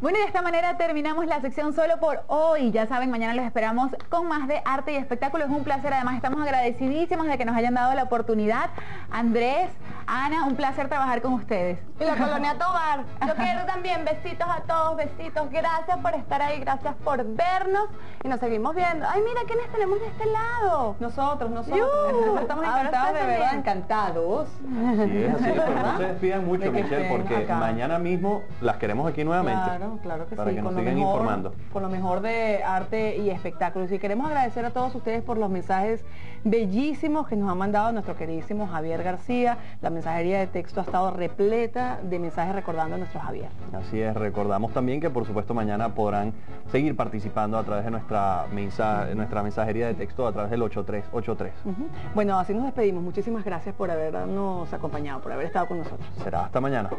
Bueno, y de esta manera terminamos la sección solo por hoy. Ya saben, mañana los esperamos con más de arte y espectáculo. Es un placer. Además, estamos agradecidísimos de que nos hayan dado la oportunidad. Andrés, Ana, un placer trabajar con ustedes. Y la colonia Tobar. Yo quiero también besitos a todos, besitos. Gracias por estar ahí, gracias por vernos. Y nos seguimos viendo. Ay, mira, ¿quiénes tenemos de este lado? Nosotros, nosotros. Yu. Estamos encantados, de verdad, encantados. Sí, es así, pero no se despidan mucho, Michelle, porque acá. mañana mismo las queremos aquí nuevamente. Claro, claro que para sí. que nos con lo sigan mejor- informando. Con lo mejor de arte y espectáculos. Y queremos agradecer a todos ustedes por los mensajes bellísimos que nos ha mandado nuestro queridísimo Javier García. La mensajería de texto ha estado repleta de mensajes recordando a nuestro Javier. Así es, recordamos también que por supuesto mañana podrán seguir participando a través de nuestra, nuestra mensajería de texto a través del 8383. Ujú. Bueno, así nos despedimos. Muchísimas gracias por habernos acompañado, por haber estado con nosotros. Será hasta mañana.